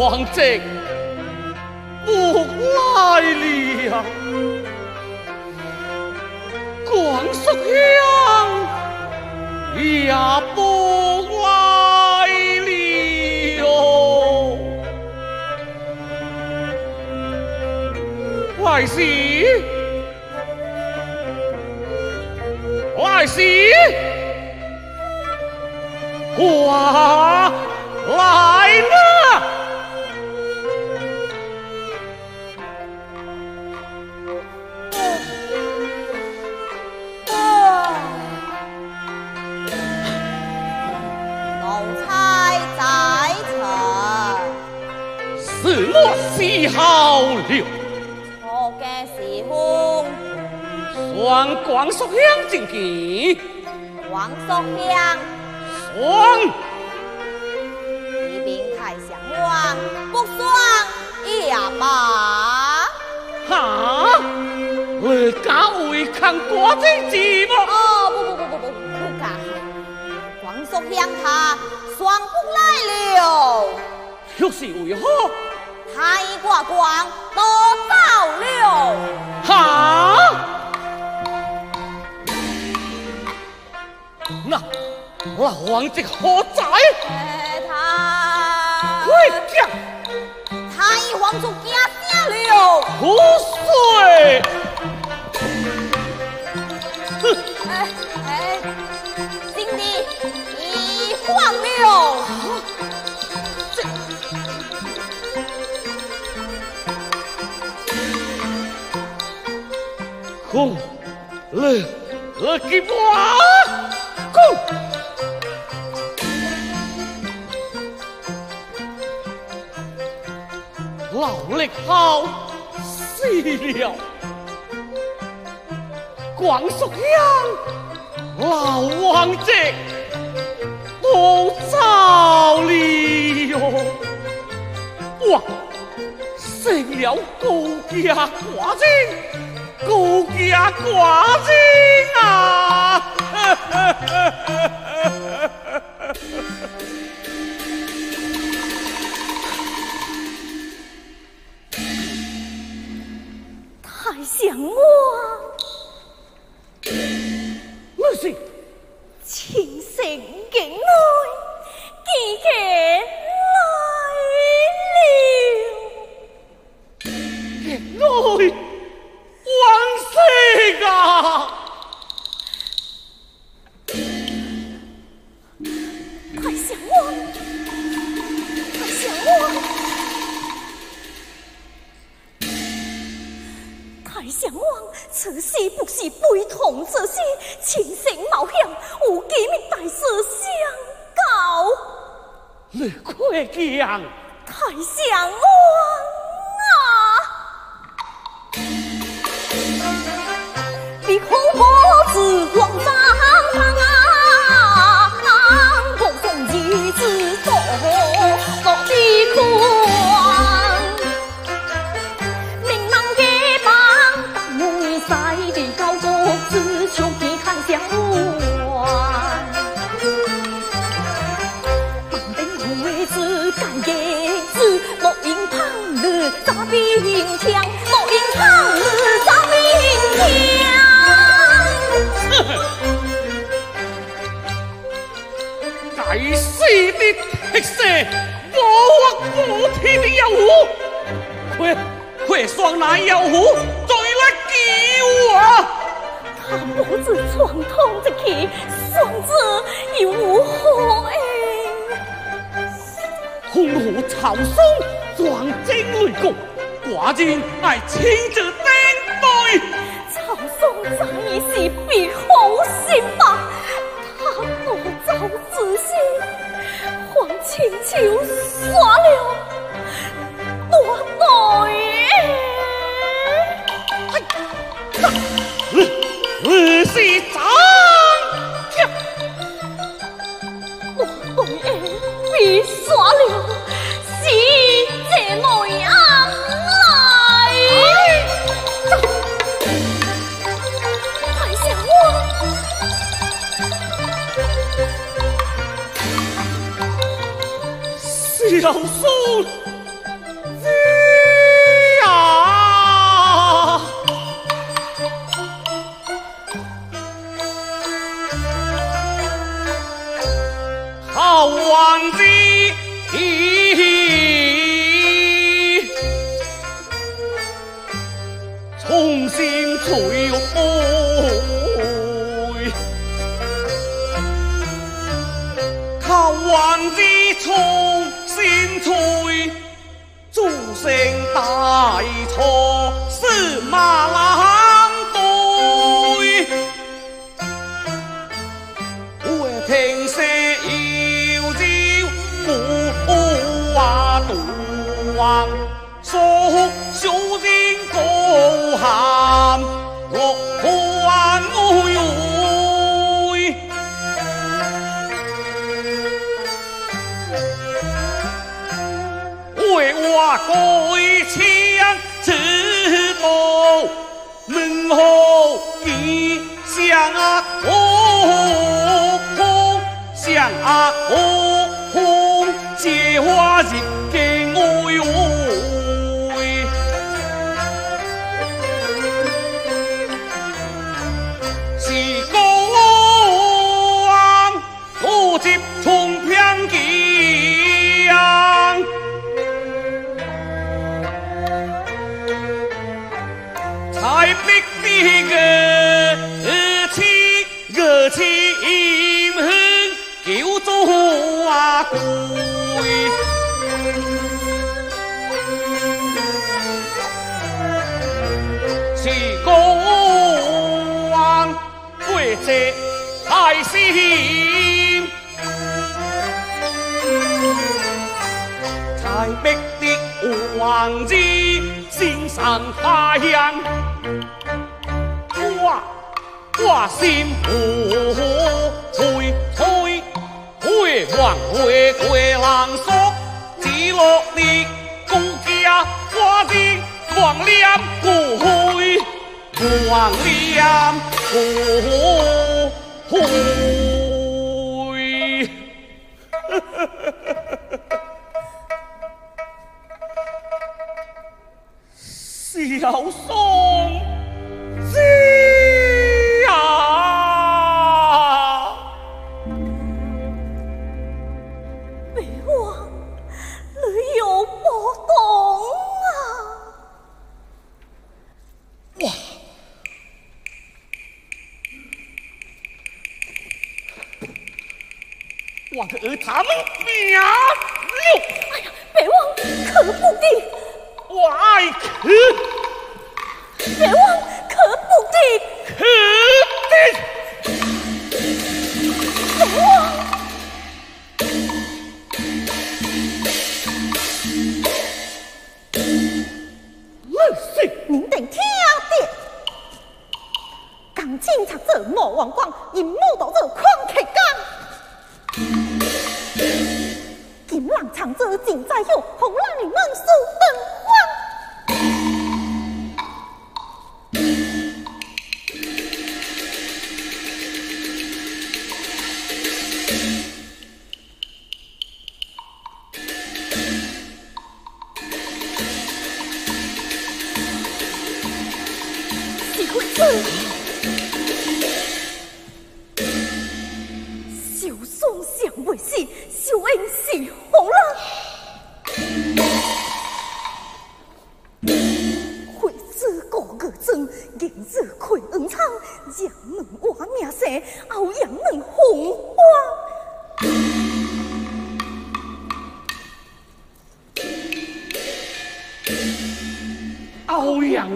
王子不来了，广叔乡也不来了，外媳，外媳，我来喜好了，我嘅时风，双光速香正见，光速香，双，你边太上王，不双也罢。哈，你敢违抗国政之吗？哦，不不不不不，不敢。光速香他双不来了，又是为何？太挂光都走了，好？那老王子何在？他快讲！太皇族惊醒了，胡说！哼！哎哎，今日已慌了。公，来，来给我公。老力好死了，广叔，老王子都走了哟，哇，成了高家寡人。顾家寡人啊！太想我，我是情深悲痛之师，情深冒险，有几密大事相告。你快讲！太相我。红脖子，黄沙啊，旁日扎兵枪，莫因旁日扎兵枪。该死的黑色无恶无天的妖狐！快快双那妖狐再来救我！他脖子穿通着去，双子又如何哎？红虎草松，壮精雷公，寡人爱亲自小孙啊，好王子。马郎对，我听说有酒不话断，轰响啊轰轰，借花日是公王逼的王子献上花香挂挂心何罪吹，会往会会浪索，只落的顾家我的黄脸不会，黄脸不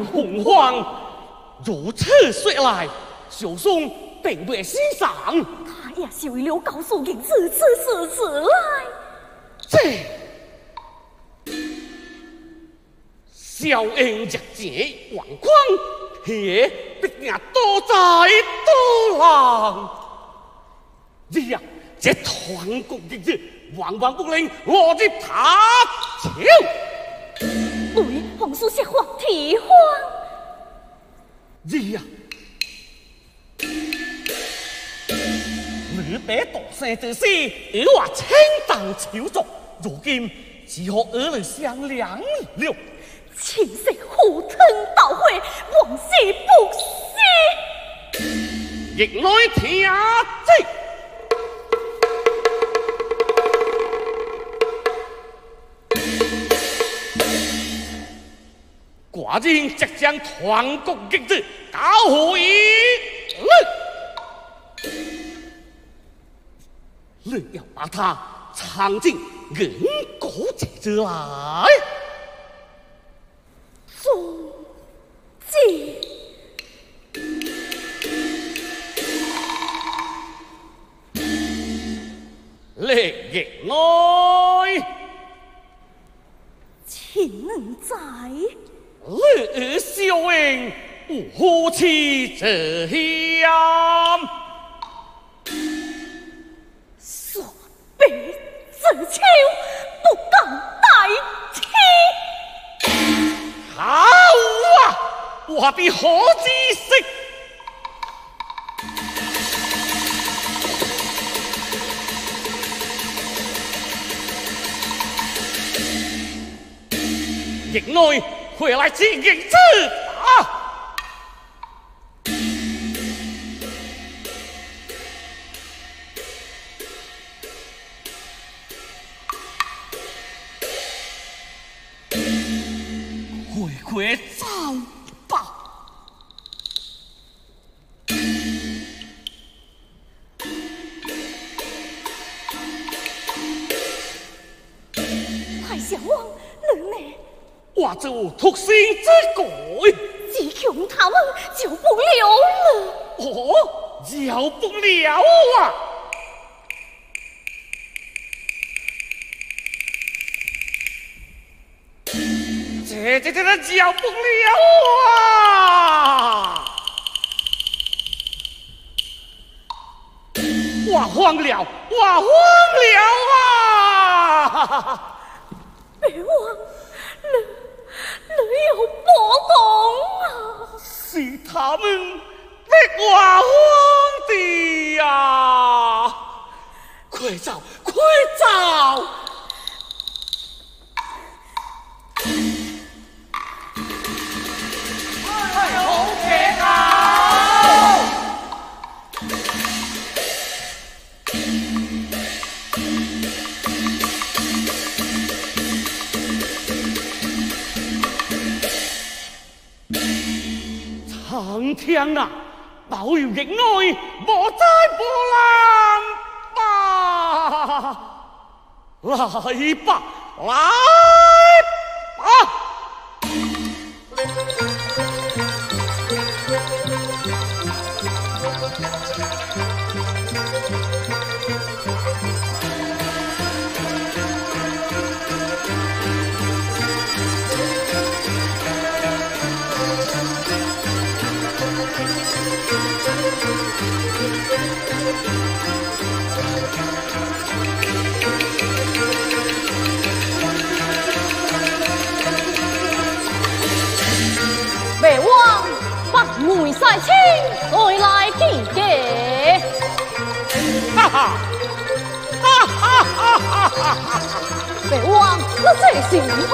洪荒，如此说来，小宋并未欣赏。他也是为了告诉今日此事此来。这小英日节王光，也必定多灾多难。你呀，这团国的日，万万不能落入他手。为红书写话提花，你呀，你别大声之事，与我轻当朝作，如今只可二人商量了。前世虎称道会，往事不息。逆来听旨。寡人即将 toàn 国击之，交何以论？你要把他藏进银国寨之来。宗姐，烈日来，请能在。日小英，何其这样？所悲自秋，不敢代替。好啊，我的好知识。营内回来接应子。我做突心之鬼，只穷他们救不了了。哦，饶不了啊！这这这这饶不了啊！我慌了，我慌了啊！别忘了，了有波动啊！是他们逼我慌的呀！快走，快走！苍天啊，保佑疫内莫再波澜吧！来吧，来别忘把梅赛青带来见嘅。哈哈，哈哈哈哈哈哈！别忘那这是好。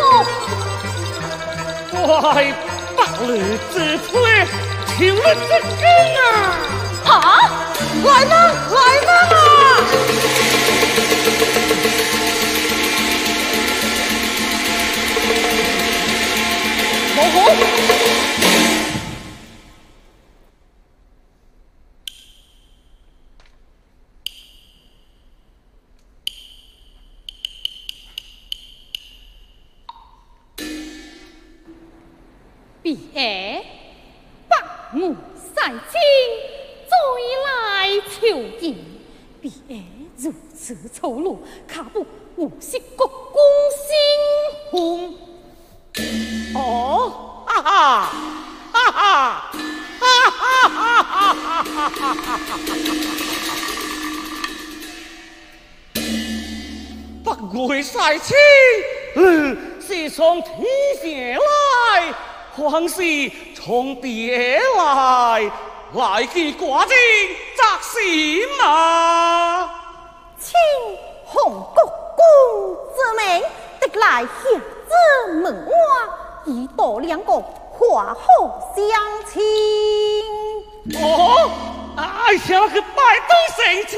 怪百里之推，求了这根啊！啊，来呢，来呢嘛！好好。不畏是爱是从天上来还是从地而来？来去寡人扎心啊请洪公公之命得来天子门外一道两个皇好相亲。哦俺想去拜东神去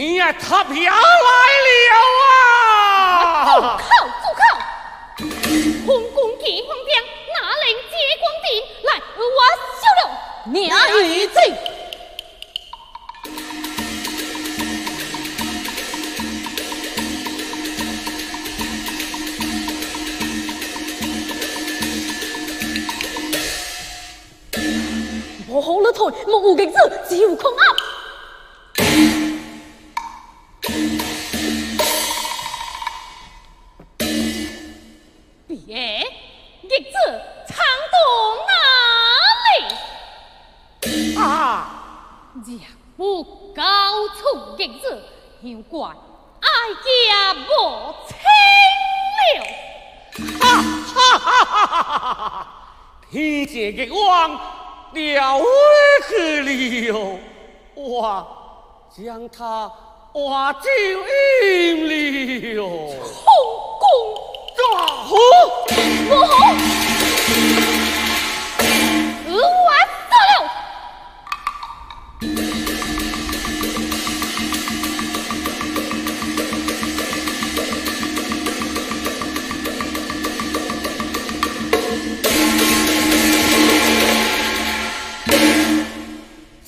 今夜他票来了啊！住口住口！红宫金皇殿哪能接光殿？来，我收了。娘已经。无好了，台，无有镜子，只有空暗。别，逆子藏到哪里？啊！若不交出逆子，休怪哀家无情了。哈哈哈哈哈哈！天界的王了回去了，我将他挖走赢了。空大虎，公不好，我走了。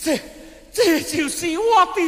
这这就是我的